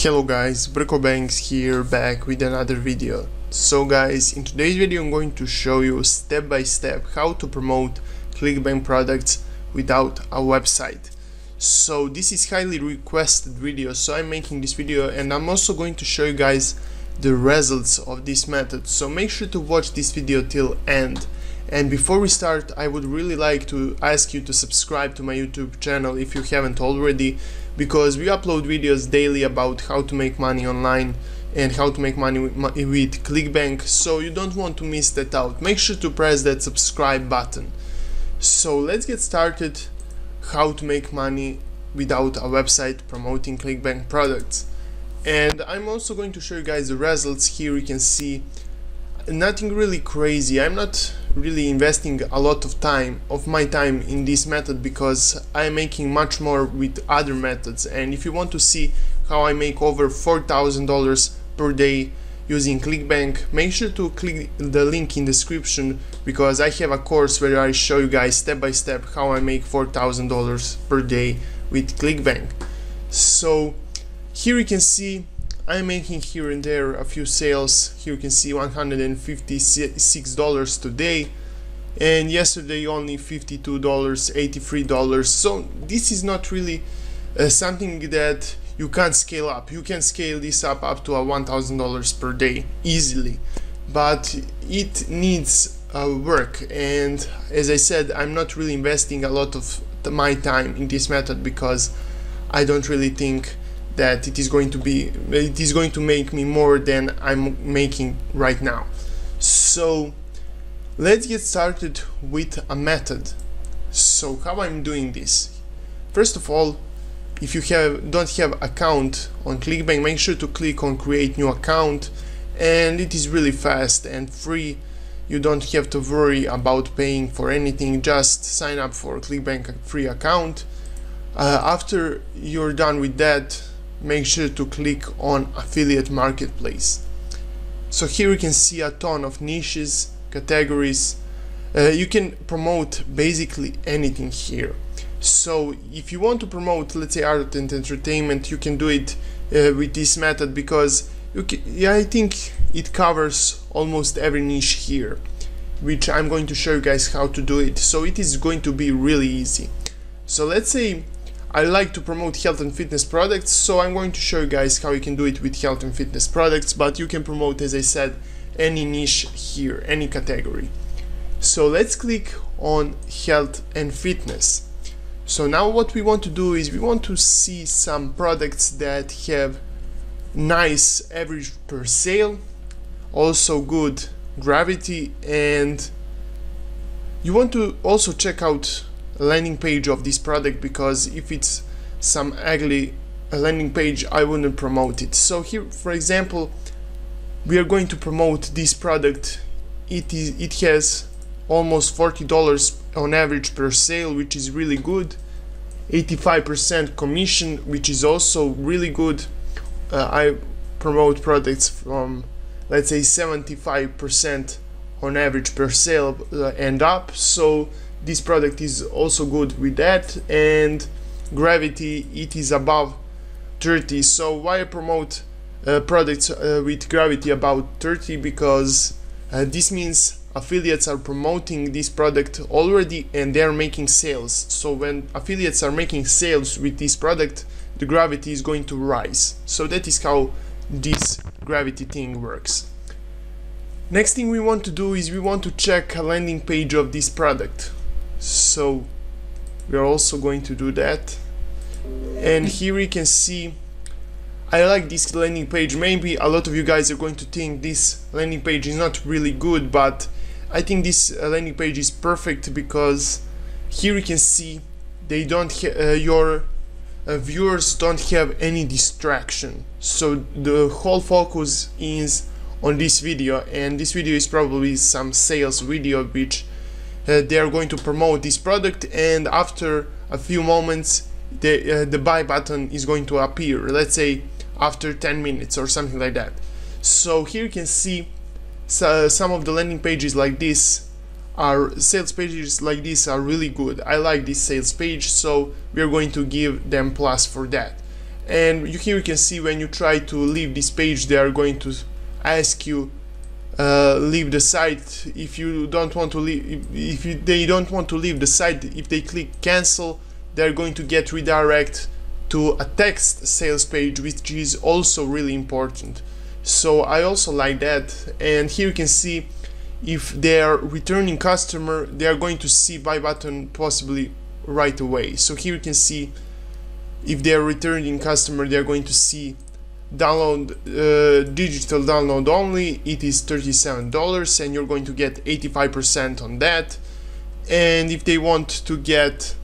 Hello guys, Brko Banks here back with another video. So guys, in today's video I'm going to show you step by step how to promote ClickBank products without a website. So this is highly requested video so I'm making this video and I'm also going to show you guys the results of this method. So make sure to watch this video till end. And before we start, I would really like to ask you to subscribe to my YouTube channel if you haven't already, because we upload videos daily about how to make money online and how to make money with, ClickBank, so you don't want to miss that out. Make sure to press that subscribe button. So let's get started how to make money without a website promoting ClickBank products. And I'm also going to show you guys the results. Here you can see nothing really crazy. I'm not really investing a lot of time of my time in this method because I'm making much more with other methods and if you want to see how I make over $4,000 per day using ClickBank make sure to click the link in description because I have a course where I show you guys step by step how I make $4,000 per day with ClickBank so here you can see I'm making here and there a few sales. Here you can see $156 today and yesterday only $52, $83. So this is not really uh, something that you can't scale up. You can scale this up up to a $1,000 per day easily, but it needs uh, work. And as I said, I'm not really investing a lot of my time in this method because I don't really think that it is going to be it is going to make me more than I'm making right now. So let's get started with a method. So how I'm doing this? First of all if you have don't have account on clickbank make sure to click on create new account. And it is really fast and free. You don't have to worry about paying for anything. Just sign up for clickbank free account. Uh, after you're done with that make sure to click on affiliate marketplace. So here you can see a ton of niches categories. Uh, you can promote basically anything here. So if you want to promote let's say art and entertainment you can do it uh, with this method because can, yeah, I think it covers almost every niche here which I'm going to show you guys how to do it. So it is going to be really easy. So let's say I like to promote health and fitness products, so I'm going to show you guys how you can do it with health and fitness products, but you can promote, as I said, any niche here, any category. So let's click on health and fitness. So now what we want to do is we want to see some products that have nice average per sale, also good gravity, and you want to also check out landing page of this product because if it's some ugly landing page I wouldn't promote it. So here for example we are going to promote this product. It is it has almost $40 on average per sale which is really good. 85% commission which is also really good. Uh, I promote products from let's say 75% on average per sale uh, and up. So this product is also good with that and gravity it is above 30 so why promote uh, products uh, with gravity about 30 because uh, this means affiliates are promoting this product already and they are making sales. So when affiliates are making sales with this product the gravity is going to rise. So that is how this gravity thing works. Next thing we want to do is we want to check a landing page of this product so we are also going to do that. And here you can see I like this landing page. Maybe a lot of you guys are going to think this landing page is not really good but I think this uh, landing page is perfect because here you can see they don't uh, your uh, viewers don't have any distraction. So the whole focus is on this video and this video is probably some sales video which they are going to promote this product and after a few moments the, uh, the buy button is going to appear let's say after 10 minutes or something like that. So here you can see so, some of the landing pages like this are sales pages like this are really good. I like this sales page so we are going to give them plus for that. And you, here you can see when you try to leave this page they are going to ask you uh, leave the site if you don't want to leave if you, they don't want to leave the site if they click cancel they're going to get redirect to a text sales page which is also really important. So I also like that. And here you can see if they are returning customer they are going to see buy button possibly right away. So here you can see if they are returning customer they are going to see download uh, digital download only. It is $37 and you're going to get 85% on that. And if they want to get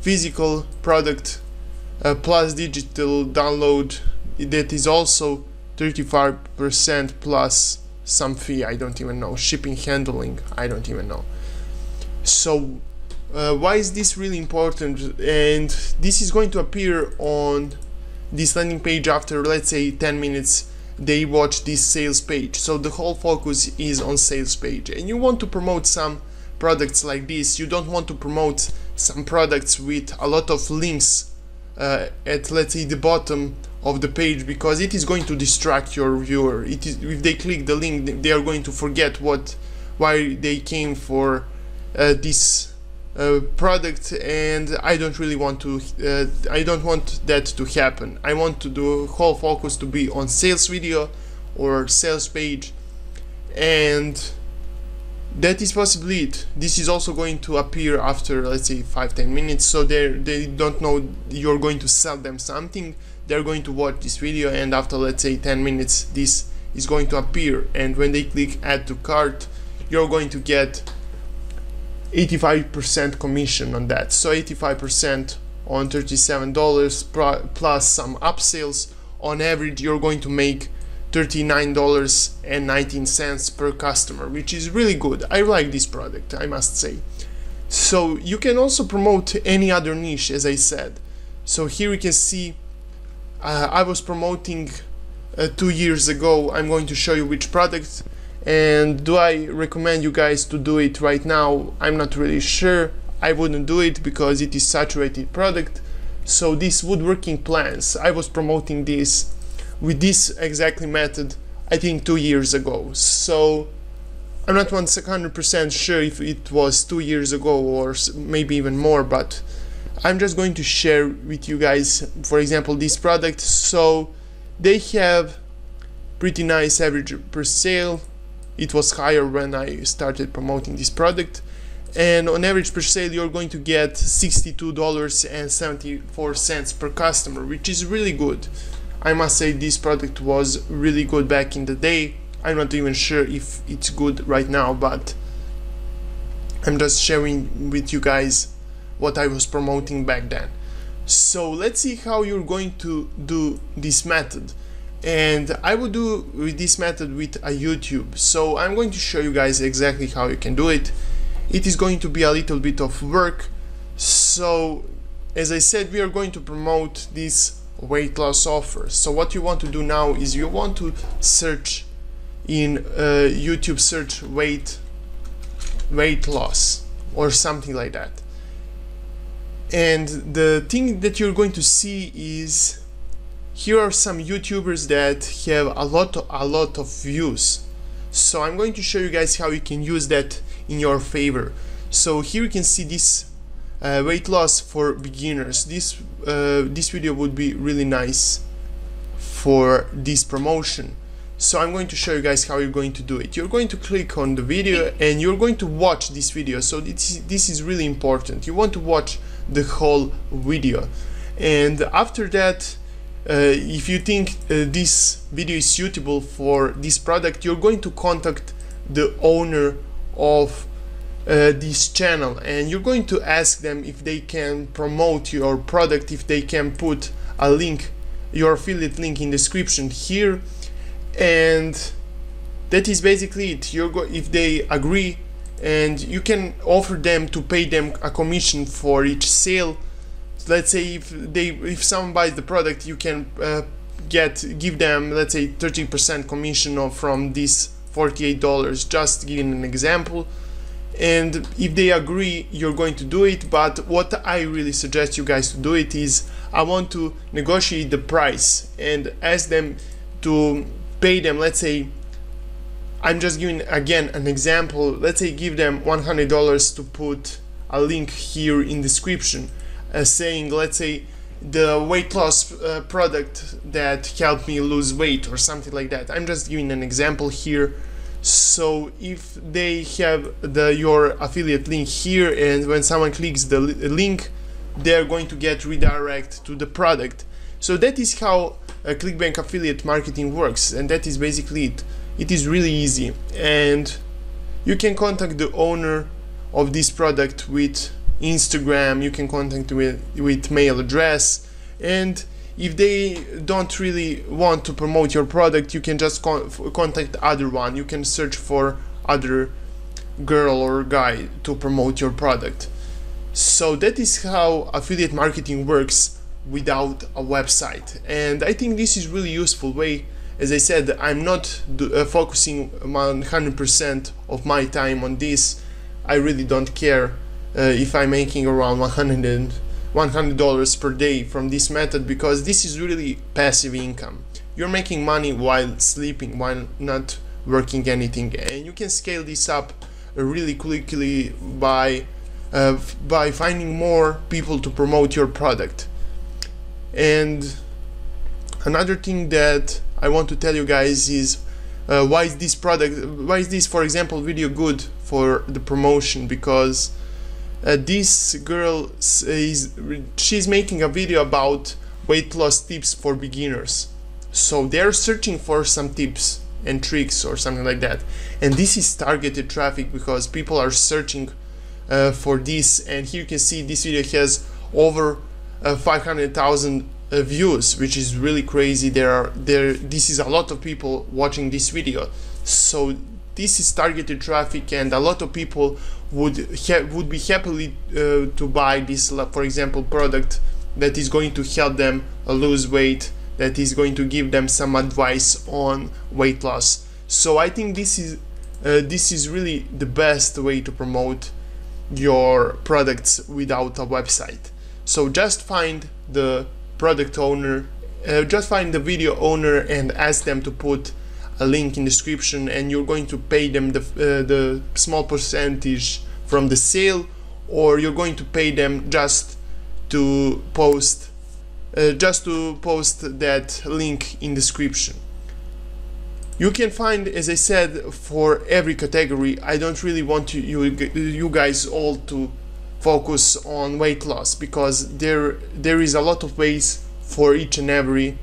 physical product uh, plus digital download that is also 35% plus some fee. I don't even know. Shipping handling I don't even know. So uh, why is this really important? And this is going to appear on this landing page after let's say 10 minutes they watch this sales page. So the whole focus is on sales page. And you want to promote some products like this. You don't want to promote some products with a lot of links uh, at let's say the bottom of the page because it is going to distract your viewer. It is if they click the link they are going to forget what why they came for uh, this product and I don't really want to uh, I don't want that to happen. I want to do whole focus to be on sales video or sales page. And that is possibly it. This is also going to appear after let's say 5-10 minutes. So they they don't know you're going to sell them something. They're going to watch this video and after let's say 10 minutes this is going to appear. And when they click add to cart you're going to get 85% commission on that. So 85% on $37 plus some upsells on average you're going to make $39.19 per customer which is really good. I like this product I must say. So you can also promote any other niche as I said. So here you can see uh, I was promoting uh, two years ago. I'm going to show you which product and do I recommend you guys to do it right now? I'm not really sure. I wouldn't do it because it is saturated product. So these woodworking plants I was promoting this with this exactly method I think two years ago. So I'm not 100% sure if it was two years ago or maybe even more but I'm just going to share with you guys for example this product. So they have pretty nice average per sale it was higher when I started promoting this product. And on average per sale you're going to get $62.74 per customer which is really good. I must say this product was really good back in the day. I'm not even sure if it's good right now but I'm just sharing with you guys what I was promoting back then. So let's see how you're going to do this method and I will do with this method with a YouTube. So I'm going to show you guys exactly how you can do it. It is going to be a little bit of work. So as I said we are going to promote this weight loss offer. So what you want to do now is you want to search in uh, YouTube search weight weight loss or something like that. And the thing that you're going to see is here are some YouTubers that have a lot of, a lot of views. So I'm going to show you guys how you can use that in your favor. So here you can see this uh, weight loss for beginners. This uh, this video would be really nice for this promotion. So I'm going to show you guys how you're going to do it. You're going to click on the video and you're going to watch this video. So this, this is really important. You want to watch the whole video. And after that if you think uh, this video is suitable for this product you're going to contact the owner of uh, this channel and you're going to ask them if they can promote your product if they can put a link your affiliate link in description here. And that is basically it. You're go if they agree and you can offer them to pay them a commission for each sale let's say if they if someone buys the product you can uh, get give them let's say 30% commission from this $48 just giving an example. And if they agree you're going to do it but what i really suggest you guys to do it is i want to negotiate the price and ask them to pay them let's say i'm just giving again an example. Let's say give them $100 to put a link here in description saying let's say the weight loss uh, product that helped me lose weight or something like that. I'm just giving an example here. So if they have the your affiliate link here and when someone clicks the link they're going to get redirect to the product. So that is how a clickbank affiliate marketing works and that is basically it. It is really easy. And you can contact the owner of this product with instagram you can contact with with mail address. And if they don't really want to promote your product you can just con contact other one. You can search for other girl or guy to promote your product. So that is how affiliate marketing works without a website. And i think this is really useful way. As i said i'm not uh, focusing 100% of my time on this. I really don't care if i'm making around 100 $100 per day from this method because this is really passive income. You're making money while sleeping, while not working anything and you can scale this up really quickly by uh, by finding more people to promote your product. And another thing that I want to tell you guys is uh, why is this product why is this for example video good for the promotion because uh, this girl is she's making a video about weight loss tips for beginners. So they're searching for some tips and tricks or something like that. And this is targeted traffic because people are searching uh, for this. And here you can see this video has over uh, 500,000 uh, views which is really crazy. There are there this is a lot of people watching this video. So this is targeted traffic and a lot of people would would be happily uh, to buy this for example product that is going to help them lose weight that is going to give them some advice on weight loss. So i think this is uh, this is really the best way to promote your products without a website. So just find the product owner uh, just find the video owner and ask them to put a link in description and you're going to pay them the, uh, the small percentage from the sale or you're going to pay them just to post uh, just to post that link in description. You can find as I said for every category. I don't really want to, you you guys all to focus on weight loss because there there is a lot of ways for each and every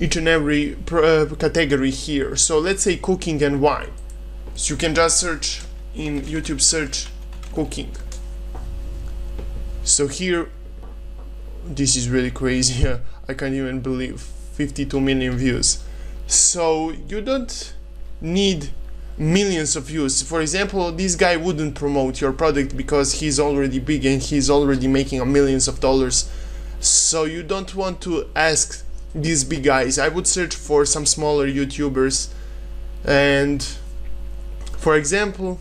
each and every uh, category here. So let's say cooking and wine. So you can just search in YouTube search cooking. So here, this is really crazy. I can't even believe 52 million views. So you don't need millions of views. For example, this guy wouldn't promote your product because he's already big and he's already making millions of dollars. So you don't want to ask these big guys. I would search for some smaller YouTubers. And for example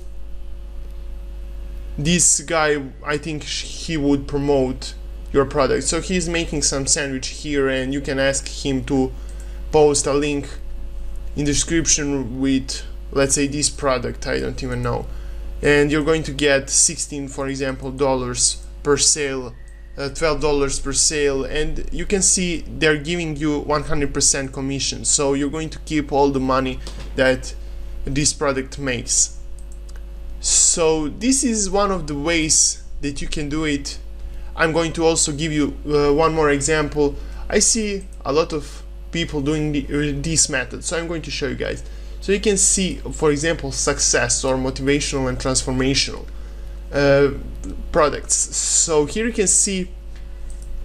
this guy I think he would promote your product. So he's making some sandwich here and you can ask him to post a link in the description with let's say this product. I don't even know. And you're going to get 16 for example dollars per sale uh, $12 per sale and you can see they're giving you 100% commission. So you're going to keep all the money that this product makes. So this is one of the ways that you can do it. I'm going to also give you uh, one more example. I see a lot of people doing the, uh, this method so I'm going to show you guys. So you can see for example success or motivational and transformational uh, products. So here you can see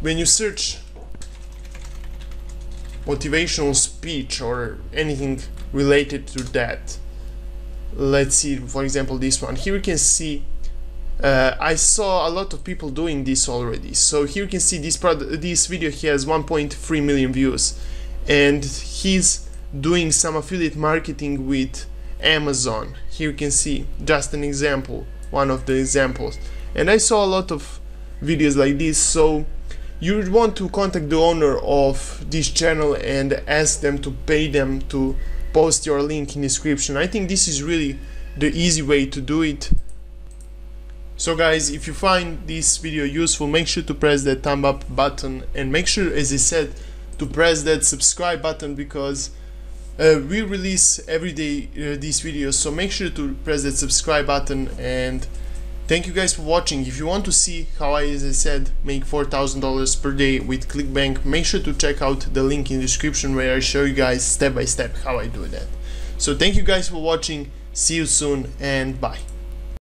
when you search motivational speech or anything related to that let's see for example this one. Here you can see uh, I saw a lot of people doing this already. So here you can see this product this video he has 1.3 million views. And he's doing some affiliate marketing with Amazon. Here you can see just an example one of the examples. And I saw a lot of videos like this so you would want to contact the owner of this channel and ask them to pay them to post your link in description. I think this is really the easy way to do it. So guys if you find this video useful make sure to press that thumb up button and make sure as I said to press that subscribe button because uh, we release every day uh, these videos so make sure to press that subscribe button and thank you guys for watching. If you want to see how I as I said make $4,000 per day with ClickBank make sure to check out the link in the description where I show you guys step by step how I do that. So thank you guys for watching. See you soon and bye